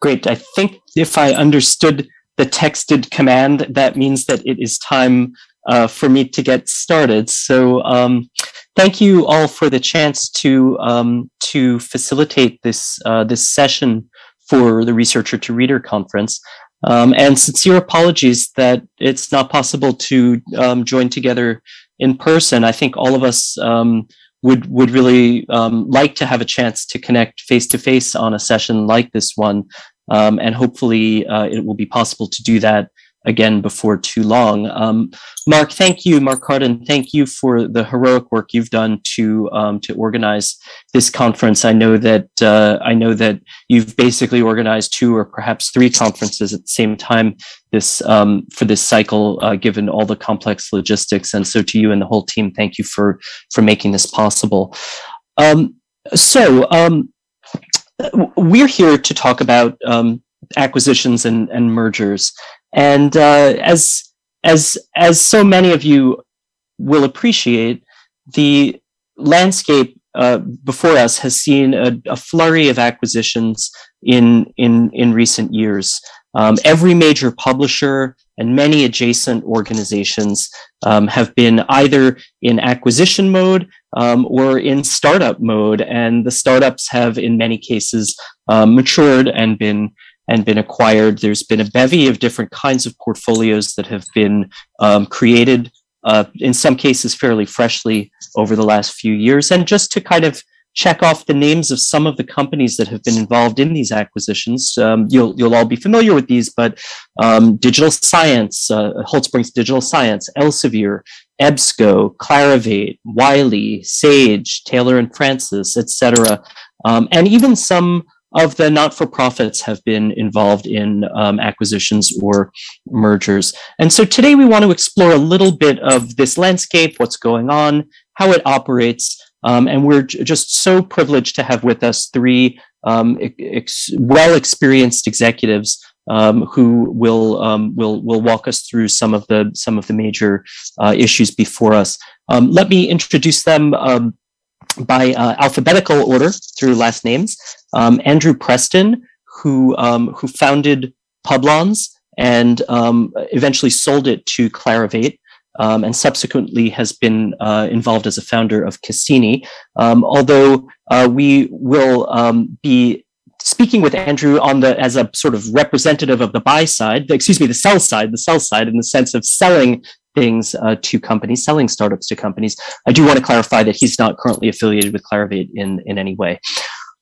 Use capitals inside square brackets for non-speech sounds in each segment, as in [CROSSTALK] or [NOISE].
Great. I think if I understood the texted command, that means that it is time uh, for me to get started. So um, thank you all for the chance to um, to facilitate this uh, this session for the Researcher to Reader conference. Um, and sincere apologies that it's not possible to um, join together in person. I think all of us um, would would really um, like to have a chance to connect face to face on a session like this one, um, and hopefully uh, it will be possible to do that again before too long. Um, Mark, thank you, Mark Carden, thank you for the heroic work you've done to um, to organize this conference. I know that uh, I know that you've basically organized two or perhaps three conferences at the same time this um, for this cycle, uh, given all the complex logistics. And so, to you and the whole team, thank you for for making this possible. Um, so. Um, we're here to talk about um, acquisitions and, and mergers. And uh, as as as so many of you will appreciate, the landscape uh, before us has seen a, a, flurry of acquisitions in in in recent years. Um, every major publisher and many adjacent organizations um, have been either in acquisition mode um, or in startup mode, and the startups have, in many cases, um, matured and been and been acquired. There's been a bevy of different kinds of portfolios that have been um, created, uh, in some cases fairly freshly over the last few years. And just to kind of check off the names of some of the companies that have been involved in these acquisitions, um, you'll you'll all be familiar with these. But um, Digital Science, uh, Holtzbrinck's Digital Science, Elsevier, EBSCO, Clarivate, Wiley, Sage, Taylor and Francis, etc., um, and even some of the not-for-profits have been involved in um, acquisitions or mergers. And so today we want to explore a little bit of this landscape, what's going on, how it operates, um, and we're j- just so privileged to have with us three um, ex- well-experienced executives um, who will um, will will walk us through some of the some of the major uh, issues before us. Um, let me introduce them by uh, alphabetical order through last names. Um, Andrew Preston, who um, who founded Publons and um, eventually sold it to Clarivate. Um, and subsequently has been uh, involved as a founder of Cassyni. Um, although uh, we will um, be speaking with Andrew on the as a sort of representative of the buy side, excuse me, the sell side, the sell side in the sense of selling things uh, to companies, selling startups to companies. I do want to clarify that he's not currently affiliated with Clarivate in, in any way.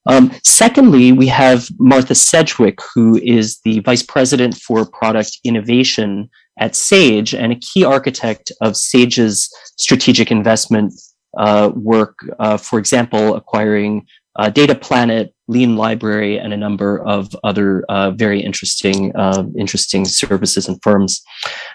Um, secondly, we have Martha Sedgwick, who is the Vice President for Product Innovation at Sage and a key architect of Sage's strategic investment uh, work, uh, for example, acquiring uh, Data Planet, Lean Library, and a number of other uh, very interesting, uh, interesting services and firms.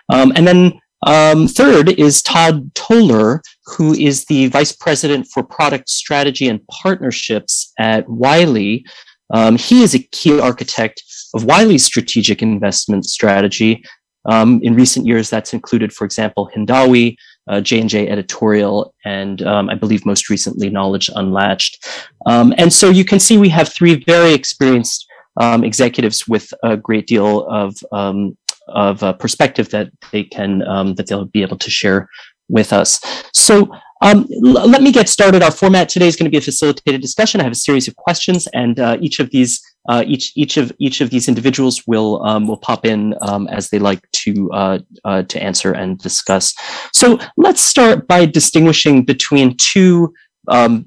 Um, and then um, third is Todd Toler, who is the Vice President for Product Strategy and Partnerships at Wiley. Um, he is a key architect of Wiley's strategic investment strategy. Um, in recent years, that's included, for example, Hindawi, uh, J&J Editorial, and um, I believe most recently Knowledge Unlatched. Um, and so you can see we have three very experienced um, executives with a great deal of um, of uh, perspective that they can um, that they'll be able to share with us. So um, let me get started. Our format today is going to be a facilitated discussion. I have a series of questions, and uh, each of these uh, each each of each of these individuals will um, will pop in um, as they like to uh, uh, to answer and discuss. So let's start by distinguishing between two um,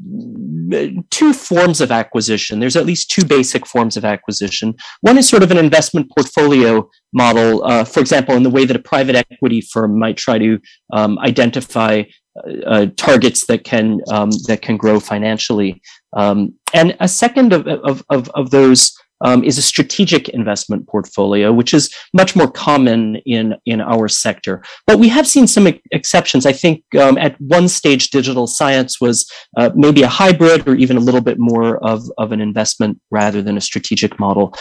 two forms of acquisition. There's at least two basic forms of acquisition. One is sort of an investment portfolio model, uh, for example, in the way that a private equity firm might try to um, identify uh, uh targets that can um, that can grow financially. Um, and a second of, of, of, of those um, is a strategic investment portfolio, which is much more common in, in our sector. But we have seen some exceptions. I think um, at one stage, digital science was uh, maybe a hybrid or even a little bit more of, of an investment rather than a strategic model.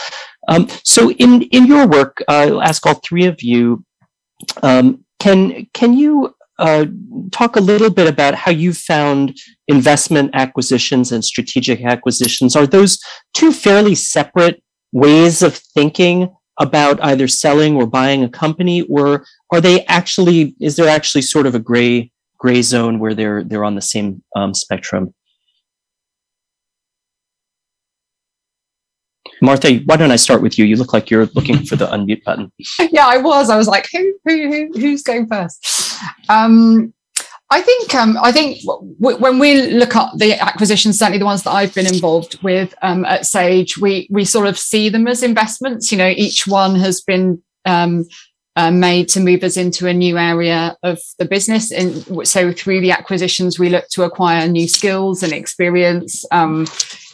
Um, so in, in your work, uh, I'll ask all three of you, um, can, can you uh, talk a little bit about how you found investment acquisitions and strategic acquisitions. Are those two fairly separate ways of thinking about either selling or buying a company, or are they actually? Is there actually sort of a gray gray zone where they're they're on the same um, spectrum? Martha, why don't I start with you? You look like you're looking for the unmute button. [LAUGHS] Yeah, I was. I was like, who, who, who who's going first? Um, I think um, I think w- when we look at the acquisitions, certainly the ones that I've been involved with um, at Sage, we we sort of see them as investments. You know, each one has been um, uh, made to move us into a new area of the business. And so through the acquisitions, we look to acquire new skills and experience um,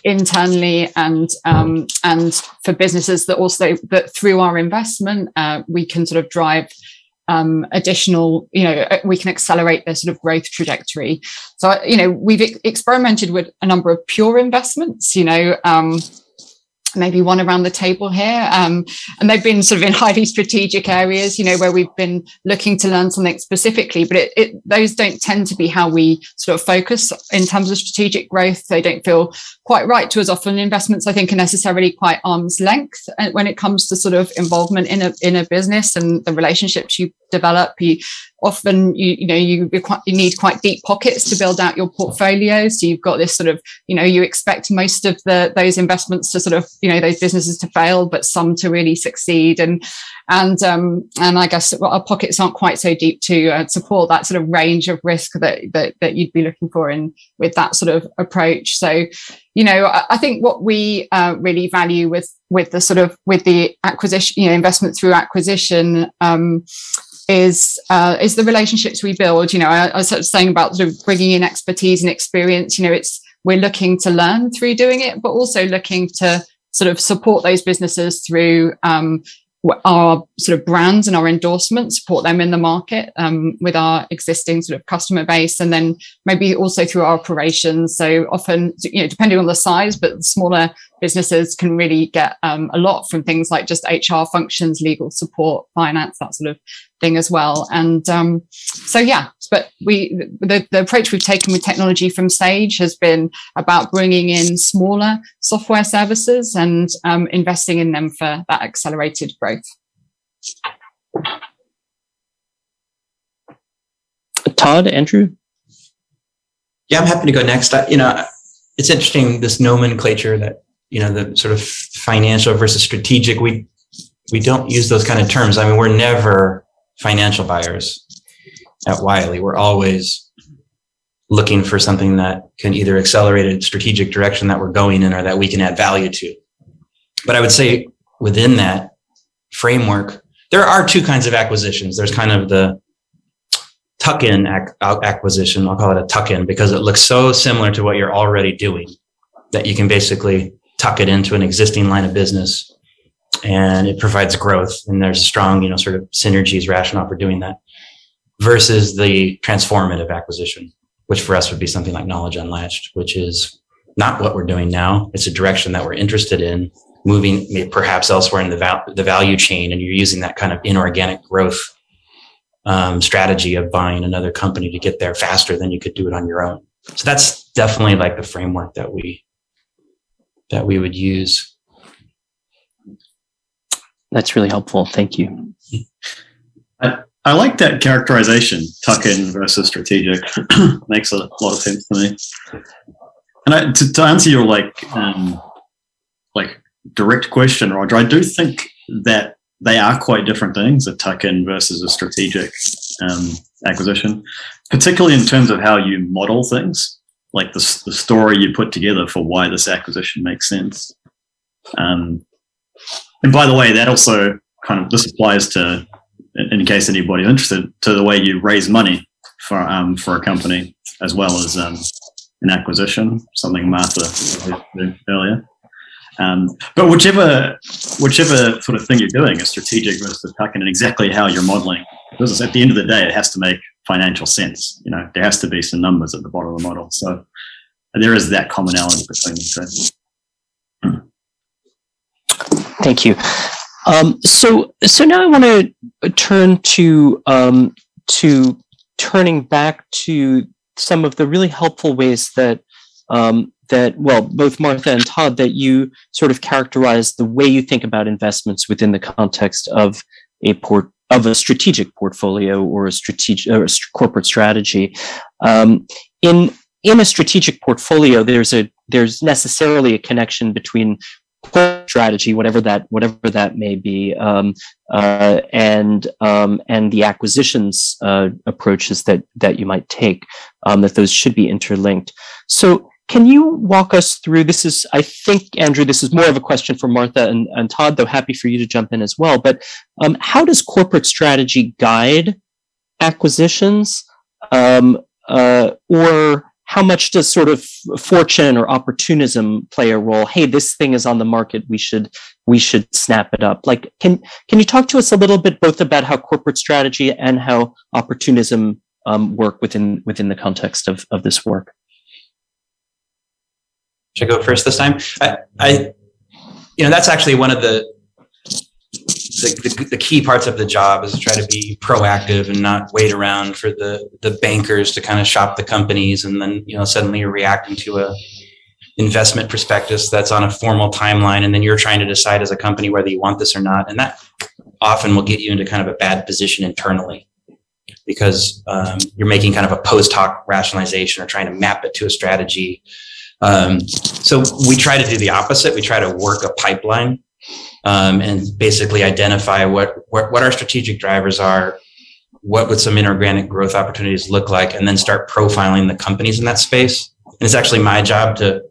internally and um, and for businesses that also that through our investment uh, we can sort of drive um, additional, you know, uh, we can accelerate their sort of growth trajectory. So, you know, we've experimented with a number of pure investments, you know, um, maybe one around the table here. Um, and they've been sort of in [LAUGHS] highly strategic areas, you know, where we've been looking to learn something specifically, but it, it, those don't tend to be how we sort of focus in terms of strategic growth. They don't feel quite right to us. Often investments, I think, are necessarily quite arm's length uh, when it comes to sort of involvement in a, in a business and the relationships you develop. You often you you know you you need quite deep pockets to build out your portfolio. So you've got this sort of you know you expect most of the those investments to sort of you know those businesses to fail but some to really succeed. And and um and i guess our pockets aren't quite so deep to uh, support that sort of range of risk that, that that you'd be looking for in with that sort of approach. So you know i, I think what we uh, really value with with the sort of with the acquisition you know investment through acquisition um is uh, is the relationships we build. You know, I, I, was sort of saying about sort of bringing in expertise and experience. You know, it's we're looking to learn through doing it, but also looking to sort of support those businesses through um, our sort of brands and our endorsements, support them in the market um, with our existing sort of customer base, and then maybe also through our operations. So often, you know, depending on the size, but smaller businesses can really get um, a lot from things like just HR functions, legal support, finance, that sort of thing as well. And um, so, yeah, but we the, the approach we've taken with technology from Sage has been about bringing in smaller software services and um, investing in them for that accelerated growth. Todd, Andrew. Yeah, I'm happy to go next. I, you know, it's interesting this nomenclature that you know the sort of financial versus strategic. We we don't use those kind of terms. I mean, we're never financial buyers at Wiley. We're always looking for something that can either accelerate a strategic direction that we're going in or that we can add value to. But I would say within that framework, there are two kinds of acquisitions. There's kind of the tuck in ac- acquisition. I'll call it a tuck in because it looks so similar to what you're already doing that you can basically tuck it into an existing line of business and it provides growth and there's a strong you know sort of synergies rationale for doing that versus the transformative acquisition which for us would be something like knowledge unlatched which is not what we're doing now. It's a direction that we're interested in moving perhaps elsewhere in the, val- the value chain and you're using that kind of inorganic growth um, strategy of buying another company to get there faster than you could do it on your own. So that's definitely like the framework that we that we would use that's really helpful. Thank you. I, I like that characterization, tuck in versus strategic. [CLEARS THROAT] Makes a lot of sense to me. And I, to, to, answer your like, um, like direct question, Roger, I do think that they are quite different things, a tuck in versus a strategic um, acquisition, particularly in terms of how you model things, like the, the story you put together for why this acquisition makes sense. Um, and by the way, that also kind of this applies to, in case anybody's interested, to the way you raise money for um, for a company as well as um, an acquisition, something Martha earlier. Um, but whichever whichever sort of thing you're doing, a strategic versus tuck-in, and exactly how you're modeling business, at the end of the day, it has to make financial sense. You know, there has to be some numbers at the bottom of the model. So there is that commonality between the two. Thank you. Um, so, so now I want to turn to um, to turning back to some of the really helpful ways that um, that well, both Martha and Todd, that you sort of characterize the way you think about investments within the context of a port of a strategic portfolio or a strategic or a corporate strategy. Um, in in a strategic portfolio, there's a there's necessarily a connection between strategy, whatever that whatever that may be, um, uh, and um, and the acquisitions uh, approaches that that you might take. Um, that those should be interlinked. So. Can you walk us through? This is, I think, Andrew, this is more of a question for Martha and, and Todd, though happy for you to jump in as well. But um, how does corporate strategy guide acquisitions? Um, uh, or how much does sort of fortune or opportunism play a role hey this thing is on the market we should we should snap it up like can can you talk to us a little bit both about how corporate strategy and how opportunism um, work within within the context of of this work should i go first this time? I i you know that's actually one of the the, the, the, key parts of the job is to try to be proactive and not wait around for the the bankers to kind of shop the companies and then you know suddenly you're reacting to a investment prospectus that's on a formal timeline and then you're trying to decide as a company whether you want this or not. And that often will get you into kind of a bad position internally because um, you're making kind of a post hoc rationalization or trying to map it to a strategy um, so we try to do the opposite we try to work a pipeline um, and basically identify what, what, what our strategic drivers are, what would some inorganic growth opportunities look like, and then start profiling the companies in that space. And it's actually my job to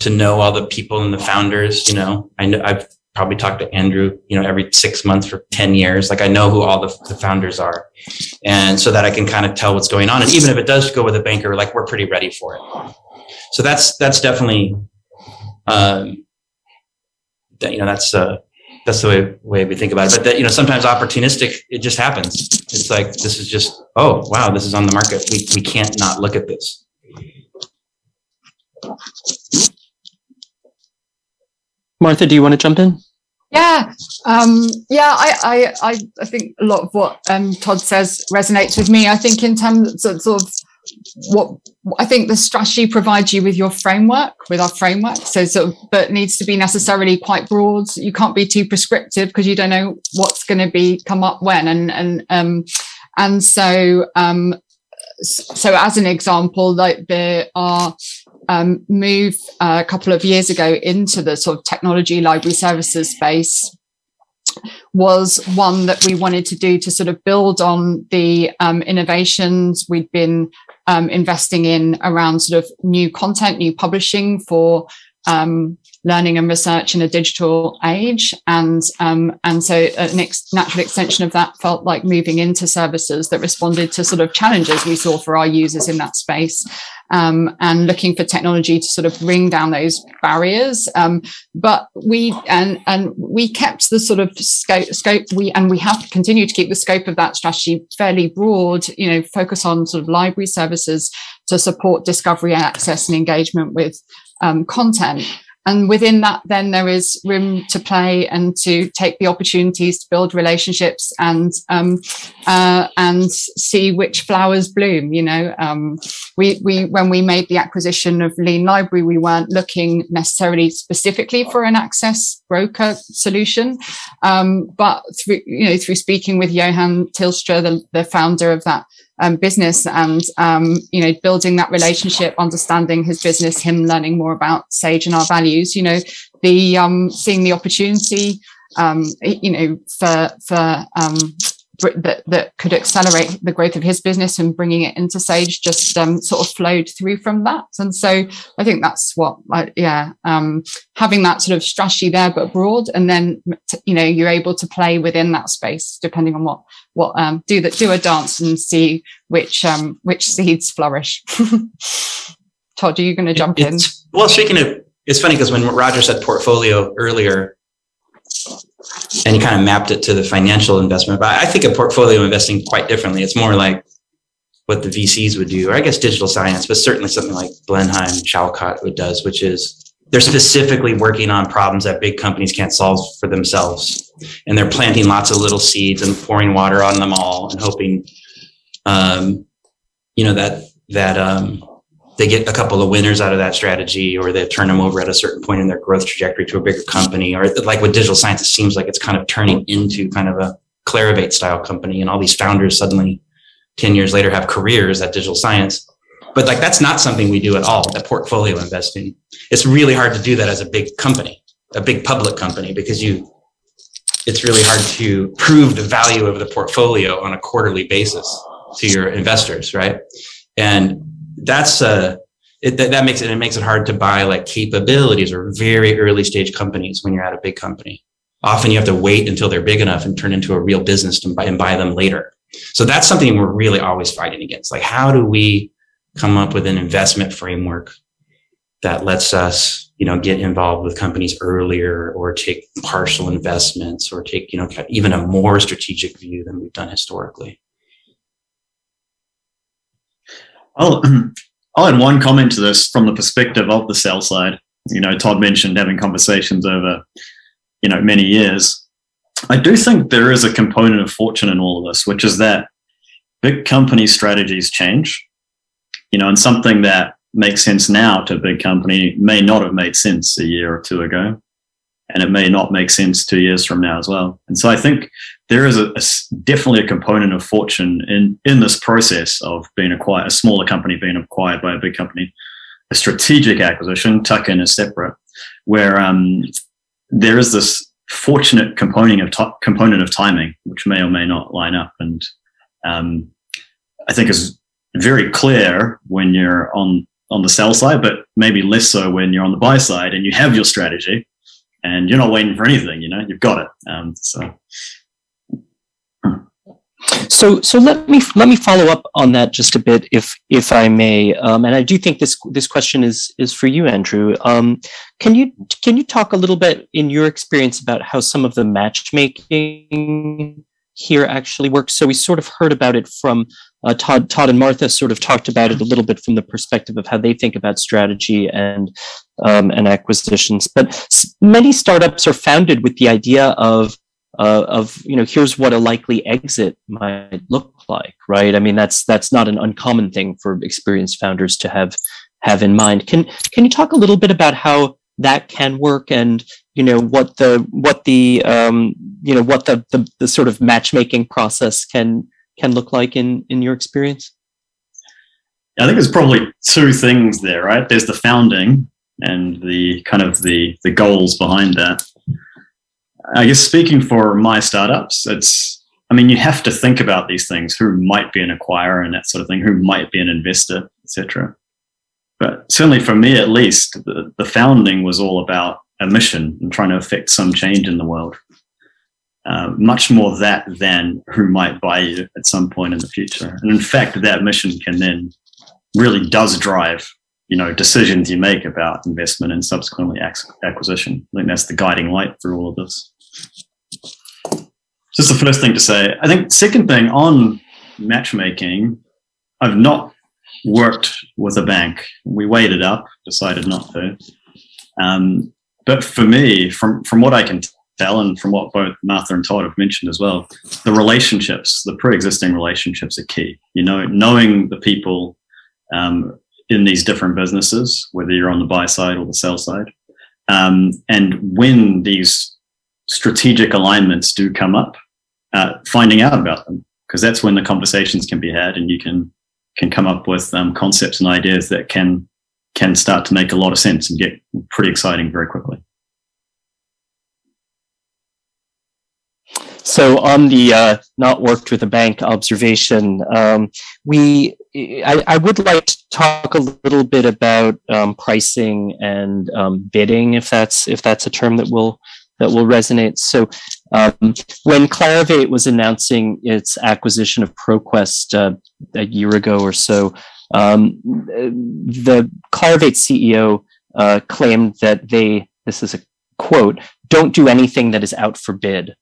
to know all the people and the founders. You know, I know I've probably talked to Andrew, you know, every six months for 10 years. Like I know who all the, the founders are. And so that I can kind of tell what's going on. And even if it does go with a banker, like we're pretty ready for it. So that's, that's definitely, um, that, you know, that's uh, that's the way, way we think about it. But that, you know, sometimes opportunistic, it just happens. It's like this is just, oh wow, this is on the market. We we can't not look at this. Martha, do you want to jump in? Yeah, um, yeah, I, I, I, think a lot of what um, Todd says resonates with me. I think in terms of sort of what I think the strategy provides you with your framework, with our framework. So, sort of, but needs to be necessarily quite broad. You can't be too prescriptive because you don't know what's going to be come up when. And and um, and so um, so as an example, like there are um, move uh, a couple of years ago into the sort of technology library services space was one that we wanted to do to sort of build on the um, innovations we'd been um, investing in around sort of new content, new publishing for um, learning and research in a digital age. And, um, and so an ex- natural extension of that felt like moving into services that responded to sort of challenges we saw for our users in that space. Um, and looking for technology to sort of bring down those barriers. Um, but we and and we kept the sort of scope scope we and we have continued to keep the scope of that strategy fairly broad. You know, focus on sort of library services to support discovery, access, and engagement with um, content and within that then there is room to play and to take the opportunities to build relationships and um, uh, and see which flowers bloom you know? Um, we we when we made the acquisition of lean library we weren't looking necessarily specifically for an access broker solution. Um, but through you know through speaking with johan tilstra the, the founder of that um, business and um, you know building that relationship understanding his business him learning more about sage and our values you know the um, seeing the opportunity um, you know for for um, that, that could accelerate the growth of his business and bringing it into Sage just um, sort of flowed through from that. And so I think that's what, yeah, um, having that sort of strategy there, but broad, and then you know you're able to play within that space depending on what what um, do that do a dance and see which um, which seeds flourish. [LAUGHS] Todd, are you going to jump it's, in? Well, speaking of, it's funny because when Roger said portfolio earlier, and you kind of mapped it to the financial investment. But I think of portfolio investing quite differently. It's more like what the VCs would do, or I guess digital science, but certainly something like Blenheim, Chalcot would does, which is they're specifically working on problems that big companies can't solve for themselves. And they're planting lots of little seeds and pouring water on them all and hoping, um, you know, that, that, um, they get a couple of winners out of that strategy or they turn them over at a certain point in their growth trajectory to a bigger company or like with digital science it seems like it's kind of turning into kind of a clarivate style company and all these founders suddenly 10 years later have careers at digital science. But like that's not something we do at all at portfolio investing. It's really hard to do that as a big company a big public company because you it's really hard to prove the value of the portfolio on a quarterly basis to your investors right? And that's uh it, that, that makes it it makes it hard to buy like capabilities or very early stage companies when you're at a big company. Often you have to wait until they're big enough and turn into a real business to buy, and buy them later. So that's something we're really always fighting against. Like how do we come up with an investment framework that lets us you know get involved with companies earlier or take partial investments or take you know even a more strategic view than we've done historically I'll, [CLEARS THROAT] I'll add one comment to this from the perspective of the sell side. You know, Todd mentioned having conversations over, you know, many years. I do think there is a component of fortune in all of this, which is that big company strategies change, you know, and something that makes sense now to a big company may not have made sense a year or two ago and it may not make sense two years from now as well. And so I think there is a, a, definitely a component of fortune in in this process of being acquired, a smaller company being acquired by a big company. A strategic acquisition, tuck in is separate, where um, there is this fortunate component of t- component of timing, which may or may not line up, and um, I think is very clear when you're on on the sell side, but maybe less so when you're on the buy side and you have your strategy and you're not waiting for anything. You know, you've got it. Um, so. So, so let me let me follow up on that just a bit, if if I may. Um, and I do think this this question is is for you, Andrew. Um, can you can you talk a little bit in your experience about how some of the matchmaking here actually works? So we sort of heard about it from uh, Todd, Todd and Martha sort of talked about it a little bit from the perspective of how they think about strategy and um, and acquisitions. But many startups are founded with the idea of uh, of you know here's what a likely exit might look like, right? I mean that's that's not an uncommon thing for experienced founders to have have in mind. Can can you talk a little bit about how that can work and you know what the what the um, you know what the, the the sort of matchmaking process can can look like in in your experience? I think there's probably two things there, right? There's the founding and the kind of the the goals behind that. I guess speaking for my startups, it's I mean you have to think about these things: who might be an acquirer and that sort of thing, who might be an investor, etc. But certainly for me, at least, the, the founding was all about a mission and trying to affect some change in the world. Uh, much more that than who might buy you at some point in the future. And in fact, that mission can then really does drive you know decisions you make about investment and subsequently acquisition. I think that's the guiding light through all of this. Just the first thing to say. I think second thing on matchmaking, I've not worked with a bank. We it up, decided not to. Um, but for me, from from what I can and from what both Martha and Todd have mentioned as well, the relationships, the pre-existing relationships, are key. You know, knowing the people um, in these different businesses, whether you're on the buy side or the sell side, um, and when these strategic alignments do come up, uh, finding out about them because that's when the conversations can be had, and you can can come up with um, concepts and ideas that can can start to make a lot of sense and get pretty exciting very quickly. So on the uh, not worked with a bank observation, um, we I, I, would like to talk a little bit about um, pricing and um, bidding, if that's if that's a term that will that will resonate. So um, when Clarivate was announcing its acquisition of ProQuest uh, a year ago or so, um, the Clarivate CEO uh, claimed that they this is a quote don't do anything that is out for bid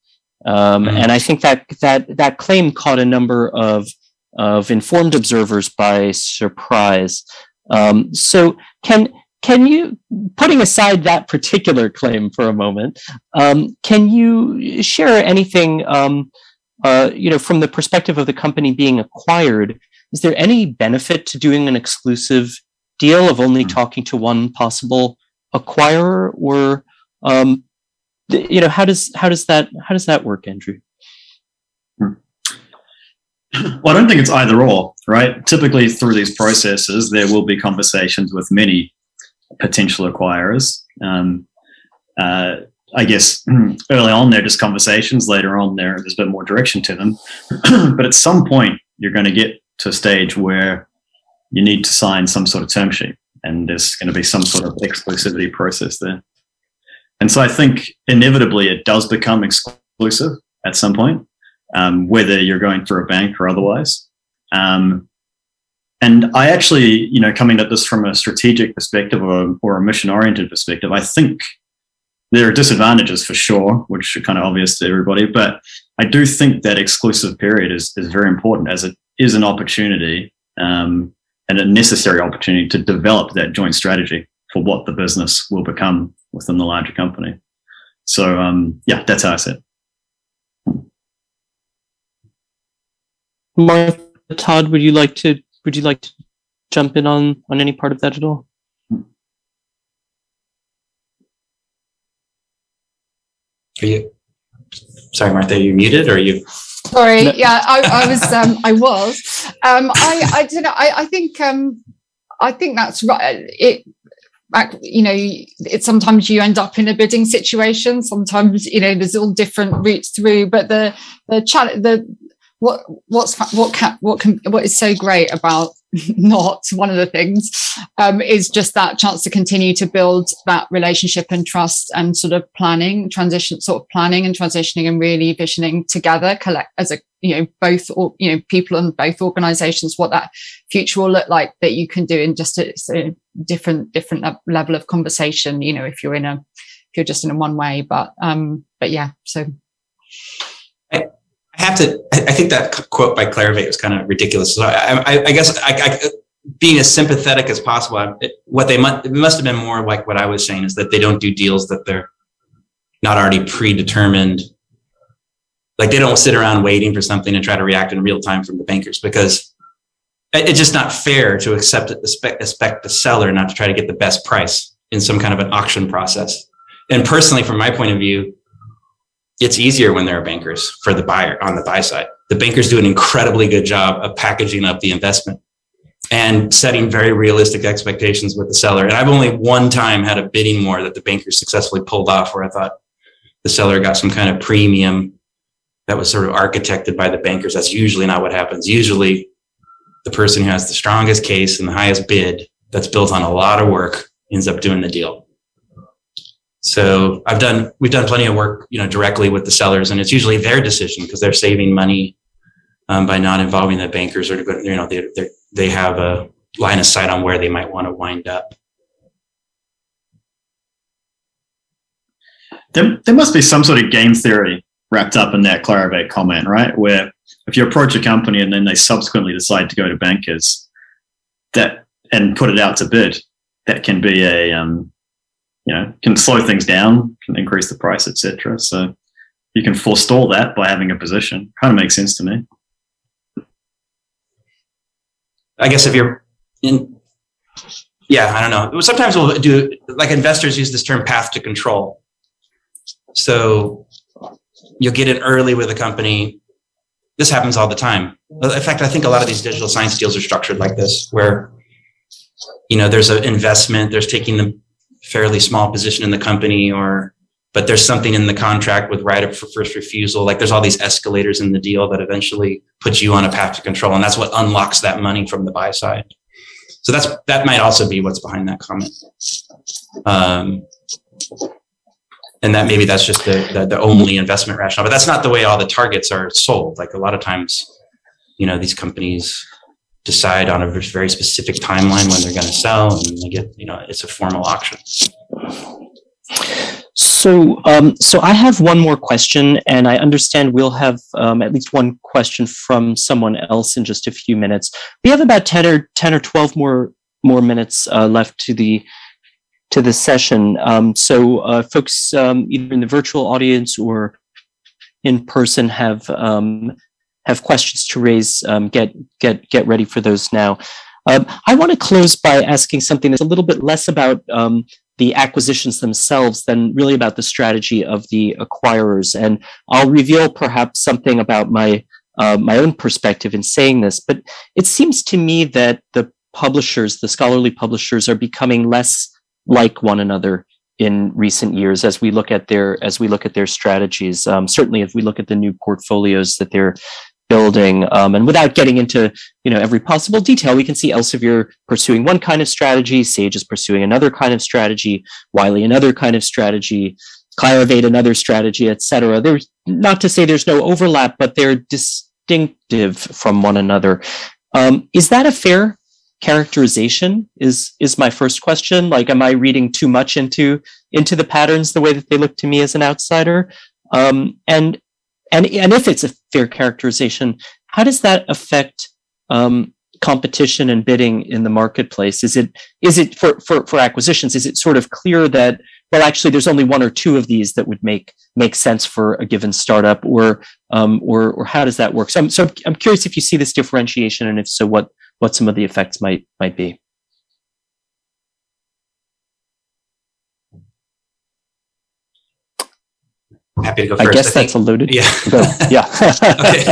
um, mm-hmm. And I think that that that claim caught a number of of informed observers by surprise. Um, so can can you, putting aside that particular claim for a moment, um, can you share anything, um, uh, you know, from the perspective of the company being acquired? Is there any benefit to doing an exclusive deal of only talking to one possible acquirer, or um, you know, how does how does that how does that work, Andrew? [CLEARS THROAT] Well, I don't think it's either or, right? Typically, through these processes, there will be conversations with many potential acquirers. Um, uh, I guess [CLEARS THROAT] early on they're just conversations. Later on, there there's a bit more direction to them. [CLEARS THROAT] but at some point, you're going to get to a stage where you need to sign some sort of term sheet, and there's going to be some sort of exclusivity process there. And so I think inevitably it does become exclusive at some point, um, whether you're going through a bank or otherwise. Um, and I actually, you know, coming at this from a strategic perspective or, or a mission oriented perspective, I think there are disadvantages for sure, which are kind of obvious to everybody. But I do think that exclusive period is, is very important as it is an opportunity um, and a necessary opportunity to develop that joint strategy for what the business will become within the larger company. So um, yeah, that's how I see it. Martha, Todd, would you like to would you like to jump in on on any part of that at all? Are you? Sorry, Martha, are you muted or are you? Sorry, yeah, I, I was, um, I was. Um, I, I don't know. I, I think, um, I think that's right. It, you know, it sometimes you end up in a bidding situation. Sometimes, you know, there's all different routes through. But the the the what what's what can what can what is so great about [LAUGHS] not one of the things um, is just that chance to continue to build that relationship and trust and sort of planning transition sort of planning and transitioning and really visioning together collect as a you know both or you know people in both organizations what that future will look like that you can do in just a, a different different level of conversation you know if you're in a if you're just in a one way but um but yeah so have to. I think that quote by Clarivate was kind of ridiculous. So I, I, I guess I, I, being as sympathetic as possible. What they must it must have been more like what I was saying is that they don't do deals that they're not already predetermined. Like they don't sit around waiting for something and try to react in real time from the bankers because it's just not fair to accept expect the seller not to try to get the best price in some kind of an auction process. And personally, from my point of view, it's easier when there are bankers for the buyer on the buy side. The bankers do an incredibly good job of packaging up the investment and setting very realistic expectations with the seller. And I've only one time had a bidding war that the bankers successfully pulled off where I thought the seller got some kind of premium that was sort of architected by the bankers. That's usually not what happens. Usually the person who has the strongest case and the highest bid that's built on a lot of work ends up doing the deal. So I've done, we've done plenty of work, you know, directly with the sellers and it's usually their decision because they're saving money um, by not involving the bankers or, you know, they, they have a line of sight on where they might want to wind up. There, there must be some sort of game theory wrapped up in that Clarivate comment, right? Where if you approach a company and then they subsequently decide to go to bankers, that and put it out to bid, that can be a um, you know can slow things down, can increase the price, etc. So you can forestall that by having a position. Kind of makes sense to me. I guess if you're in, yeah, I don't know. Sometimes we'll do like investors use this term path to control. So you'll get in early with a company. This happens all the time. In fact, I think a lot of these digital science deals are structured like this, where you know there's an investment, there's taking the fairly small position in the company or but there's something in the contract with right of first refusal. Like there's all these escalators in the deal that eventually puts you on a path to control and that's what unlocks that money from the buy side. So that's that might also be what's behind that comment. Um, and that maybe that's just the, the, the only investment rationale but that's not the way all the targets are sold. Like a lot of times you know these companies decide on a very specific timeline when they're going to sell and they get you know it's a formal auction. So um, so i have one more question and i understand we'll have um, at least one question from someone else in just a few minutes. We have about 10 or 10 or 12 more more minutes uh, left to the to the session. Um, so uh, folks um, either in the virtual audience or in person have um, have questions to raise, um, get get get ready for those now. Um, I want to close by asking something that's a little bit less about um, the acquisitions themselves than really about the strategy of the acquirers. And I'll reveal perhaps something about my uh, my own perspective in saying this, but it seems to me that the publishers, the scholarly publishers, are becoming less like one another in recent years as we look at their as we look at their strategies. Um, certainly, if we look at the new portfolios that they're building. Um, and without getting into you know every possible detail, we can see Elsevier pursuing one kind of strategy, Sage is pursuing another kind of strategy, Wiley another kind of strategy, Clarivate another strategy, etc. There's not to say there's no overlap, but they're distinctive from one another. Um, is that a fair characterization? Is is my first question? Like, am I reading too much into into the patterns the way that they look to me as an outsider? Um, and and and if it's a fair characterization, how does that affect um, competition and bidding in the marketplace? Is it is it for, for for acquisitions? Is it sort of clear that well, actually, there's only one or two of these that would make make sense for a given startup, or um, or or how does that work? So I'm so I'm curious if you see this differentiation, and if so, what what some of the effects might might be. Happy to go first. I guess I that's think, a loaded. Yeah. [LAUGHS] yeah. okay.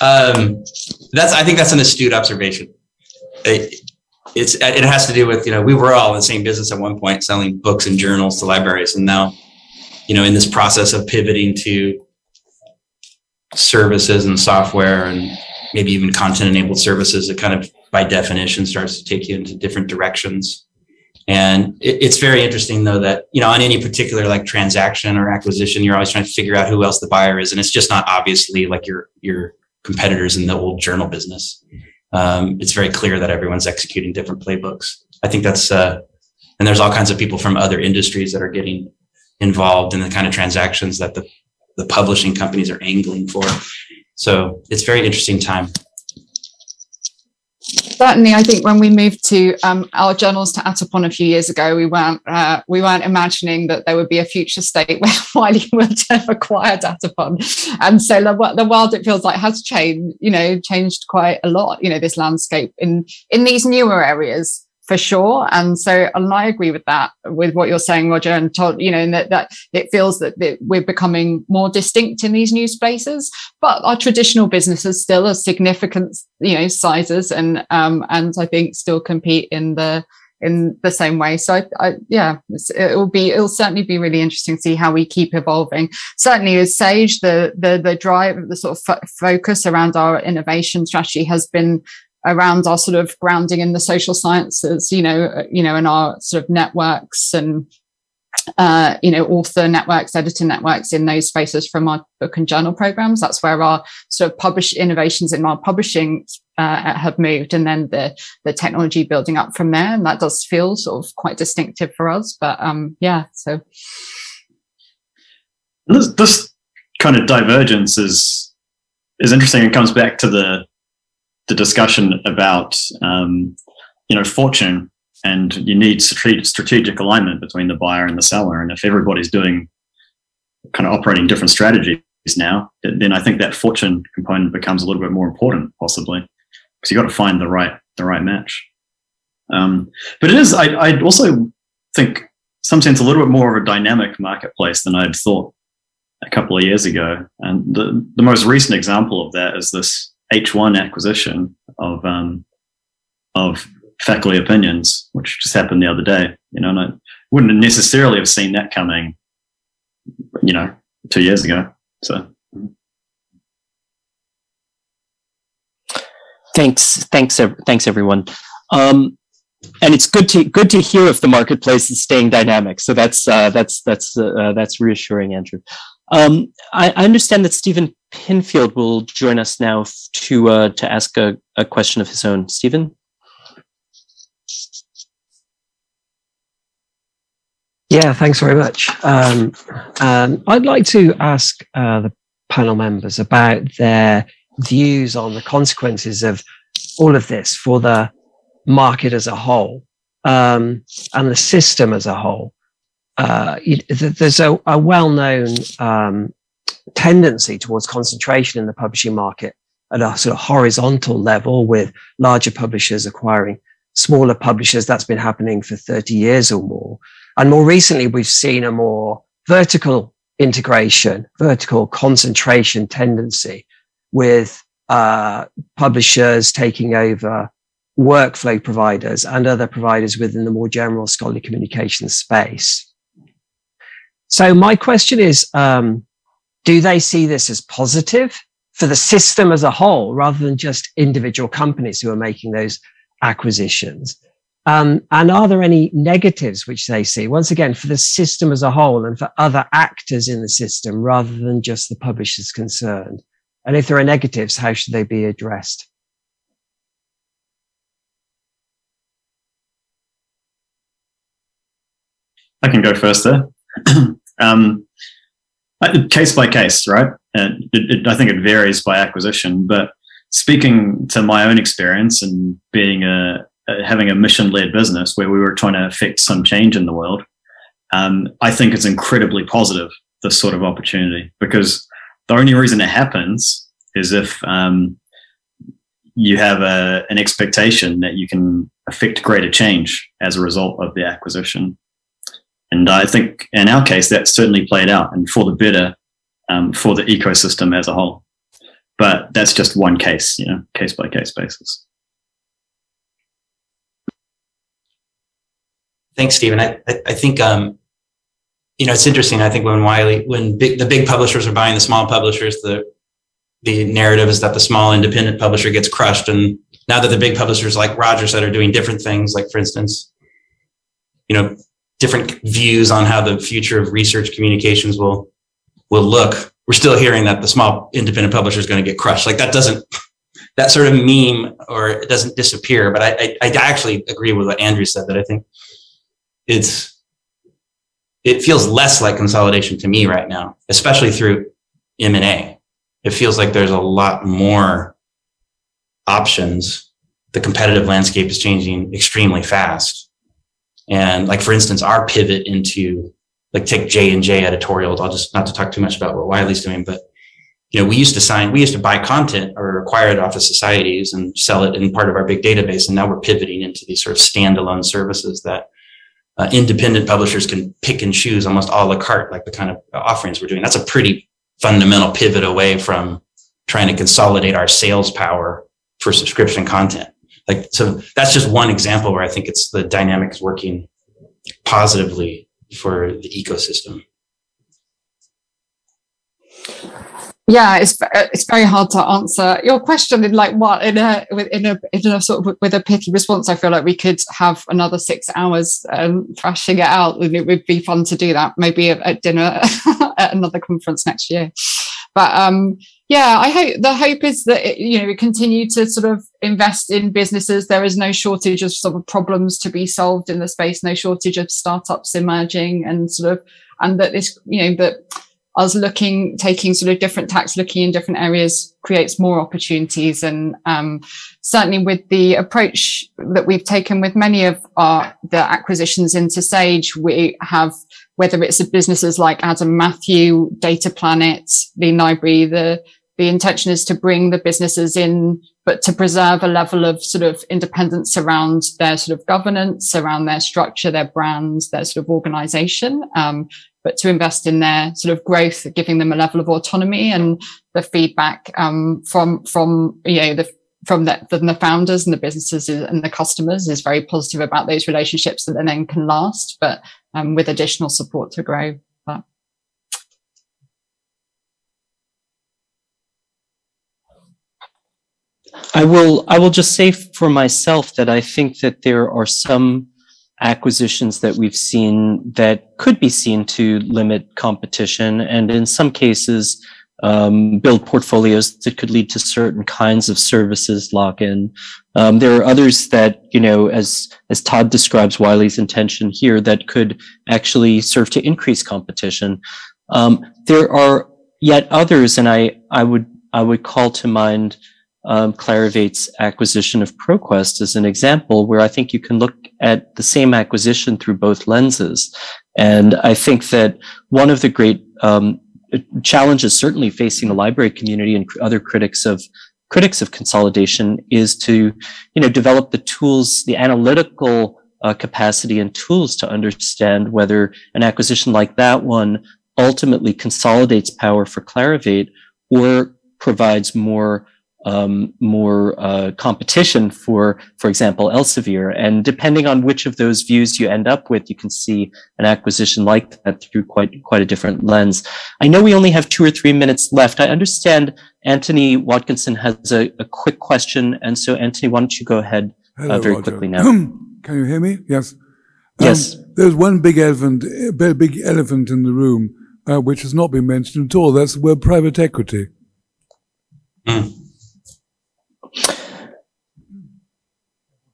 Um, that's, I think that's an astute observation. It, it's, it has to do with, you know, we were all in the same business at one point selling books and journals to libraries. And now, you know, in this process of pivoting to services and software and maybe even content enabled services, it kind of by definition starts to take you into different directions. And it, it's very interesting though that, you know, on any particular like transaction or acquisition, you're always trying to figure out who else the buyer is. And it's just not obviously like your, your competitors in the old journal business. Um, it's very clear that everyone's executing different playbooks. I think that's, uh, and there's all kinds of people from other industries that are getting involved in the kind of transactions that the, the publishing companies are angling for. So it's very interesting time certainly i think when we moved to um, our journals to Atypon a few years ago we weren't uh, we weren't imagining that there would be a future state [LAUGHS] where wiley would have acquired Atypon and so the, the world it feels like has changed you know changed quite a lot you know this landscape in in these newer areas for sure. And so, and I agree with that, with what you're saying, Roger, and Todd, you know, that, that it feels that, that we're becoming more distinct in these new spaces, but our traditional businesses still are significant, you know, sizes and, um, and I think still compete in the, in the same way. So I, I yeah, it will be, it'll certainly be really interesting to see how we keep evolving. Certainly as Sage, the, the, the drive, the sort of f- focus around our innovation strategy has been around our sort of grounding in the social sciences, you know, uh, you know, and our sort of networks and uh, you know, author networks, editor networks in those spaces from our book and journal programs. That's where our sort of publish innovations in our publishing uh, have moved, and then the the technology building up from there. And that does feel sort of quite distinctive for us. But um, yeah, so this, this kind of divergence is is interesting. It comes back to the the discussion about um, you know fortune and you need strategic alignment between the buyer and the seller. And if everybody's doing kind of operating different strategies now then i think that fortune component becomes a little bit more important possibly because you've got to find the right the right match. Um, but it is I, I also think some sense a little bit more of a dynamic marketplace than i'd thought a couple of years ago. And the, the most recent example of that is this H1 acquisition of um, of faculty opinions, which just happened the other day. You know, and I wouldn't necessarily have seen that coming, you know, two years ago. So. Thanks, thanks, thanks, everyone. Um, and it's good to good to hear if the marketplace is staying dynamic. So that's uh, that's that's uh, that's reassuring, Andrew. Um, I, I, understand that Stephen Pinfield will join us now to uh, to ask a, a question of his own. Stephen. Yeah, thanks very much. Um, um, I'd like to ask uh, the panel members about their views on the consequences of all of this for the market as a whole um, and the system as a whole uh, there's a, a well-known um, tendency towards concentration in the publishing market at a sort of horizontal level with larger publishers acquiring smaller publishers. That's been happening for 30 years or more. And more recently, we've seen a more vertical integration, vertical concentration tendency with uh, publishers taking over workflow providers and other providers within the more general scholarly communication space. So my question is, um, do they see this as positive for the system as a whole rather than just individual companies who are making those acquisitions? Um, and are there any negatives which they see, once again, for the system as a whole and for other actors in the system rather than just the publishers concerned? And if there are negatives, how should they be addressed? I can go first there. [CLEARS THROAT] um, case by case, right? It, it, I think it varies by acquisition. But speaking to my own experience and being a, a having a mission led business where we were trying to affect some change in the world, um, I think it's incredibly positive this sort of opportunity because the only reason it happens is if um, you have a, an expectation that you can affect greater change as a result of the acquisition. And I think in our case, that certainly played out and for the better um, for the ecosystem as a whole. But that's just one case, you know, case by case basis. Thanks, Stephen. I, I think, um, you know, it's interesting. I think when Wiley, when big, the big publishers are buying the small publishers, the the narrative is that the small independent publisher gets crushed. And now that the big publishers like Rogers that are doing different things, like for instance, you know, different views on how the future of research communications will will look. We're still hearing that the small independent publisher is going to get crushed. Like that doesn't that sort of meme or it doesn't disappear. But I, I, I actually agree with what Andrew said that I think it's it feels less like consolidation to me right now, especially through M and A. It feels like there's a lot more options. The competitive landscape is changing extremely fast and like, for instance, our pivot into like take J and J editorial. I'll just not to talk too much about what Wiley's doing, but you know, we used to sign, we used to buy content or acquire it off of societies and sell it in part of our big database. And now we're pivoting into these sort of standalone services that uh, independent publishers can pick and choose almost a la carte, like the kind of offerings we're doing. That's a pretty fundamental pivot away from trying to consolidate our sales power for subscription content like so that's just one example where i think it's the dynamics working positively for the ecosystem. Yeah it's it's very hard to answer. Your question in like what in a in a in a sort of with a pithy response i feel like we could have another six hours um, thrashing it out and it would be fun to do that maybe at dinner [LAUGHS] at another conference next year. But um yeah, I hope the hope is that it, you know we continue to sort of invest in businesses. There is no shortage of sort of problems to be solved in the space, no shortage of startups emerging, and sort of and that this you know that us looking taking sort of different tacks looking in different areas creates more opportunities and um, certainly with the approach that we've taken with many of our the acquisitions into SAGE we have whether it's businesses like Adam Matthew Data Planet the library the the intention is to bring the businesses in, but to preserve a level of sort of independence around their sort of governance, around their structure, their brands, their sort of organization. Um, but to invest in their sort of growth, giving them a level of autonomy and the feedback um, from from you know the from the, from the founders and the businesses and the customers is very positive about those relationships that then can last, but um, with additional support to grow. I will I will just say for myself that I think that there are some acquisitions that we've seen that could be seen to limit competition and in some cases um, build portfolios that could lead to certain kinds of services lock in. Um, there are others that, you know, as, as Todd describes Wiley's intention here, that could actually serve to increase competition. Um, there are yet others, and I, I would, I would call to mind um, Clarivate's acquisition of ProQuest as an example where I think you can look at the same acquisition through both lenses. And I think that one of the great um, challenges certainly facing the library community and other critics of critics of consolidation is to, you know, develop the tools, the analytical uh, capacity and tools to understand whether an acquisition like that one ultimately consolidates power for Clarivate or provides more um, more uh, competition for, for example, Elsevier. And depending on which of those views you end up with, you can see an acquisition like that through quite quite a different lens. I know we only have two or three minutes left. I understand Anthony Watkinson has a, a quick question, and so Anthony, why don't you go ahead uh, very Roger. quickly now? [CLEARS THROAT] Can you hear me? Yes. Um, yes. There's one big elephant, big elephant in the room, uh, which has not been mentioned at all. That's the word private equity. Mm.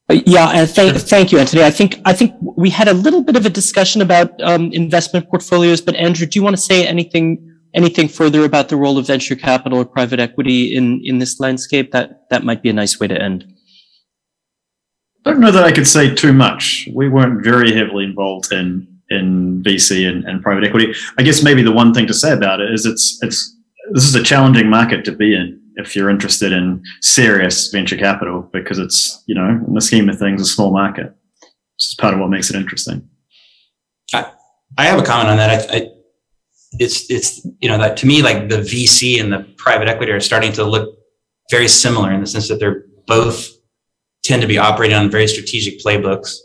Yeah, and thank, thank you, Anthony. I think I think we had a little bit of a discussion about um, investment portfolios, but Andrew, do you want to say anything anything further about the role of venture capital or private equity in in this landscape? That that might be a nice way to end. I don't know that I could say too much. We weren't very heavily involved in in VC and, and private equity. I guess maybe the one thing to say about it is it's it's this is a challenging market to be in if you're interested in serious venture capital because it's you know in the scheme of things a small market. This is part of what makes it interesting. I, I have a comment on that. I, I, it's it's you know that to me like the VC and the private equity are starting to look very similar in the sense that they're both tend to be operating on very strategic playbooks.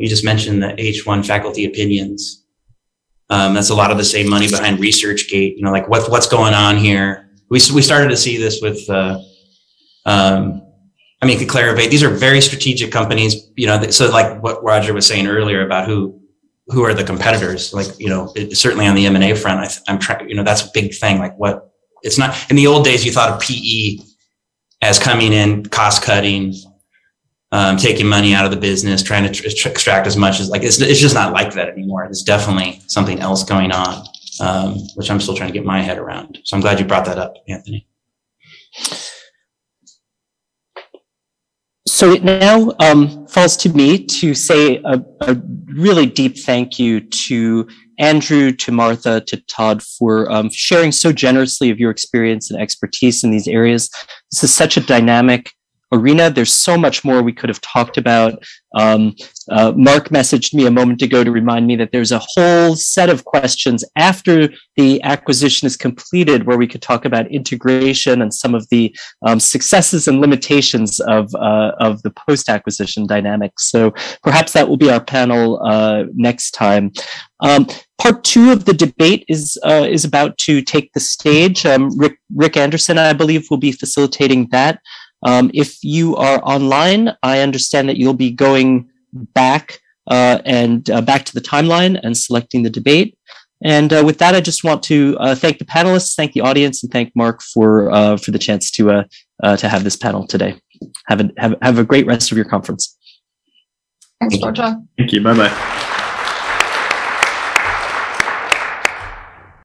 You just mentioned the H1 faculty opinions. Um, that's a lot of the same money behind ResearchGate. You know, like what, what's going on here? We, we started to see this with, uh, um, I mean, Clarivate. These are very strategic companies. You know, so like what Roger was saying earlier about who who are the competitors. Like, you know, it, certainly on the M and A front, I am trying. You know, that's a big thing. Like, what it's not in the old days. You thought of PE as coming in, cost cutting, um, taking money out of the business, trying to tr- extract as much as like it's, it's just not like that anymore. There's definitely something else going on, um, which I'm still trying to get my head around. So I'm glad you brought that up, Anthony. So it now um, falls to me to say a, a, really deep thank you to Andrew, to Martha, to Todd for um, sharing so generously of your experience and expertise in these areas. This is such a dynamic arena. There's so much more we could have talked about. Um, uh, Mark messaged me a moment ago to remind me that there's a whole set of questions after the acquisition is completed where we could talk about integration and some of the um, successes and limitations of, uh, of the post-acquisition dynamics. So perhaps that will be our panel uh, next time. Um, part two of the debate is uh, is about to take the stage. Um, Rick, Rick Anderson, I believe, will be facilitating that. Um, if you are online, I understand that you'll be going back uh, and uh, back to the timeline and selecting the debate. And uh, with that, I just want to uh, thank the panelists, thank the audience, and thank Mark for uh, for the chance to uh, to have this panel today. Have a have, have a great rest of your conference. Thanks, Roger. Thank you. Bye bye.